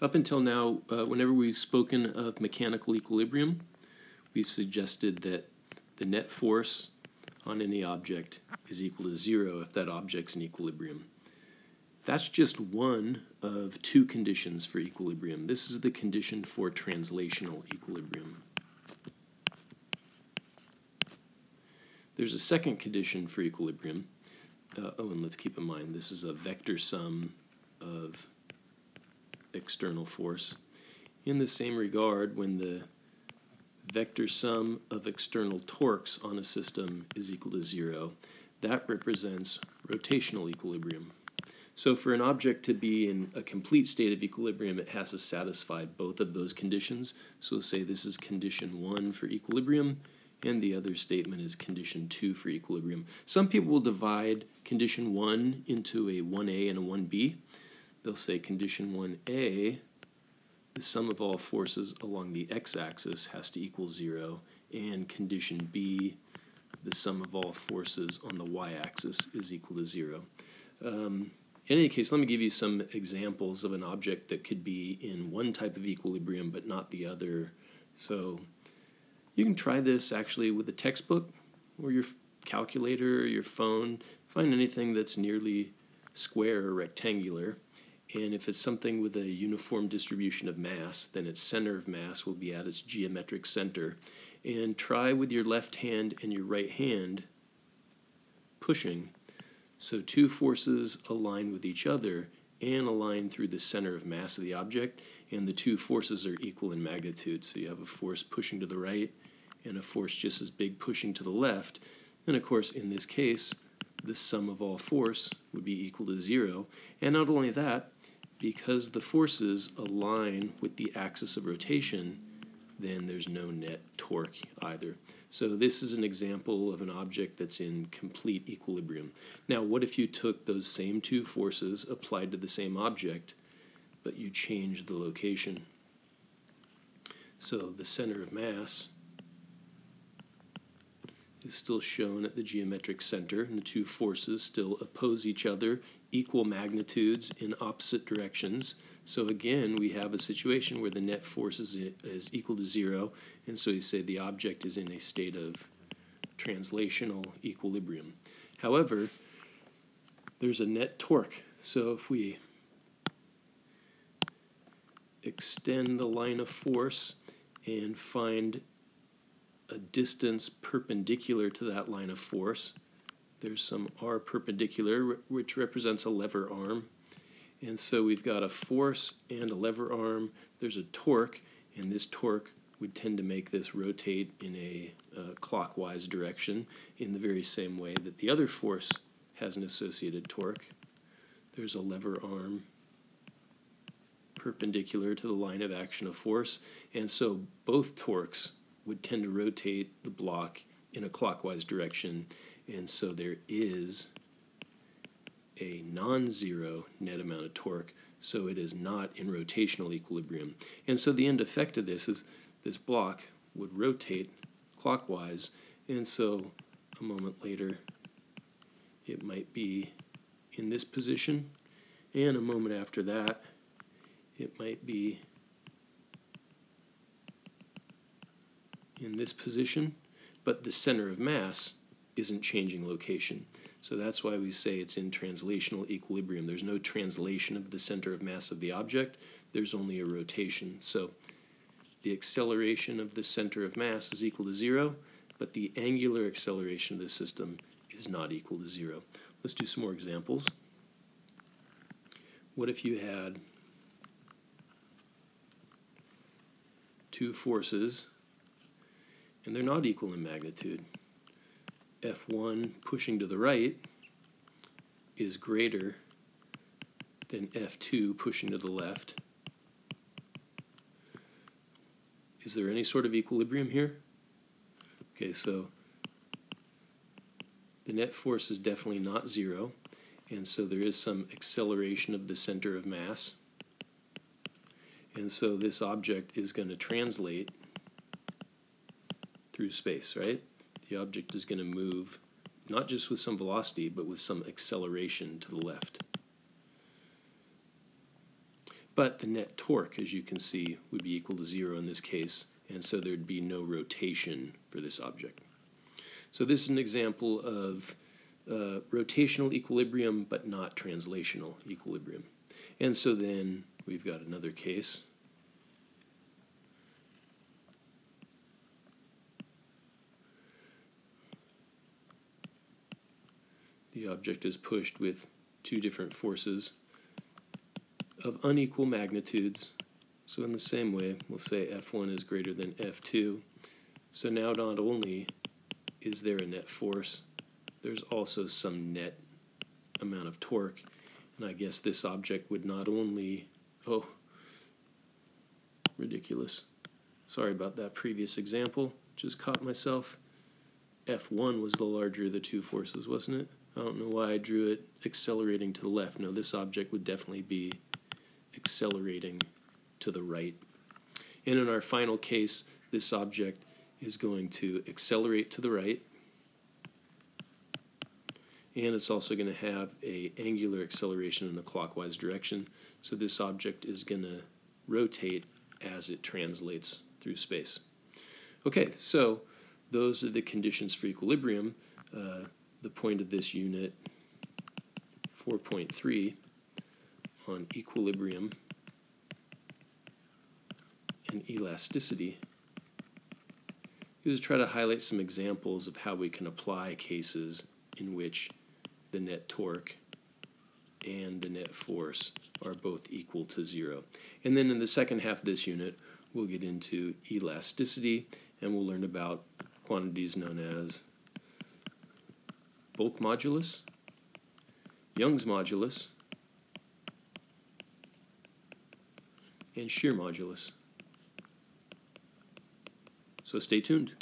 Up until now, uh, whenever we've spoken of mechanical equilibrium, we've suggested that the net force on any object is equal to zero if that object's in equilibrium. That's just one of two conditions for equilibrium. This is the condition for translational equilibrium. There's a second condition for equilibrium. Uh, oh, and let's keep in mind this is a vector sum of external force. In the same regard, when the vector sum of external torques on a system is equal to zero, that represents rotational equilibrium. So for an object to be in a complete state of equilibrium, it has to satisfy both of those conditions. So say this is condition one for equilibrium, and the other statement is condition two for equilibrium. Some people will divide condition one into a 1a and a 1b. They'll say condition 1a the sum of all forces along the x-axis has to equal zero, and condition B, the sum of all forces on the y-axis is equal to zero. Um, in any case, let me give you some examples of an object that could be in one type of equilibrium but not the other. So you can try this actually with a textbook or your calculator or your phone. Find anything that's nearly square or rectangular and if it's something with a uniform distribution of mass, then its center of mass will be at its geometric center. And try with your left hand and your right hand pushing. So two forces align with each other and align through the center of mass of the object, and the two forces are equal in magnitude. So you have a force pushing to the right and a force just as big pushing to the left. And of course, in this case, the sum of all force would be equal to zero. And not only that, because the forces align with the axis of rotation, then there's no net torque either. So this is an example of an object that's in complete equilibrium. Now, what if you took those same two forces applied to the same object, but you changed the location? So the center of mass is still shown at the geometric center, and the two forces still oppose each other, equal magnitudes in opposite directions. So again, we have a situation where the net force is, is equal to zero, and so you say the object is in a state of translational equilibrium. However, there's a net torque. So if we extend the line of force and find a distance perpendicular to that line of force. There's some r perpendicular, which represents a lever arm. And so we've got a force and a lever arm. There's a torque, and this torque would tend to make this rotate in a uh, clockwise direction in the very same way that the other force has an associated torque. There's a lever arm perpendicular to the line of action of force, and so both torques would tend to rotate the block in a clockwise direction, and so there is a non-zero net amount of torque, so it is not in rotational equilibrium. And so the end effect of this is this block would rotate clockwise, and so a moment later it might be in this position, and a moment after that it might be in this position, but the center of mass isn't changing location. So that's why we say it's in translational equilibrium. There's no translation of the center of mass of the object, there's only a rotation. So the acceleration of the center of mass is equal to zero, but the angular acceleration of the system is not equal to zero. Let's do some more examples. What if you had two forces and they're not equal in magnitude. F1 pushing to the right is greater than F2 pushing to the left. Is there any sort of equilibrium here? Okay, so the net force is definitely not zero, and so there is some acceleration of the center of mass. And so this object is going to translate through space, right? The object is going to move not just with some velocity, but with some acceleration to the left. But the net torque, as you can see, would be equal to zero in this case, and so there'd be no rotation for this object. So this is an example of uh, rotational equilibrium, but not translational equilibrium. And so then we've got another case. The object is pushed with two different forces of unequal magnitudes. So in the same way, we'll say F1 is greater than F2. So now not only is there a net force, there's also some net amount of torque. And I guess this object would not only, oh, ridiculous. Sorry about that previous example. Just caught myself. F1 was the larger of the two forces, wasn't it? I don't know why I drew it accelerating to the left. No, this object would definitely be accelerating to the right. And in our final case, this object is going to accelerate to the right and it's also going to have a angular acceleration in a clockwise direction. So this object is going to rotate as it translates through space. Okay, so those are the conditions for equilibrium. Uh, the point of this unit, 4.3, on equilibrium and elasticity is to try to highlight some examples of how we can apply cases in which the net torque and the net force are both equal to zero. And then in the second half of this unit, we'll get into elasticity and we'll learn about quantities known as bulk modulus, Young's modulus, and shear modulus. So stay tuned.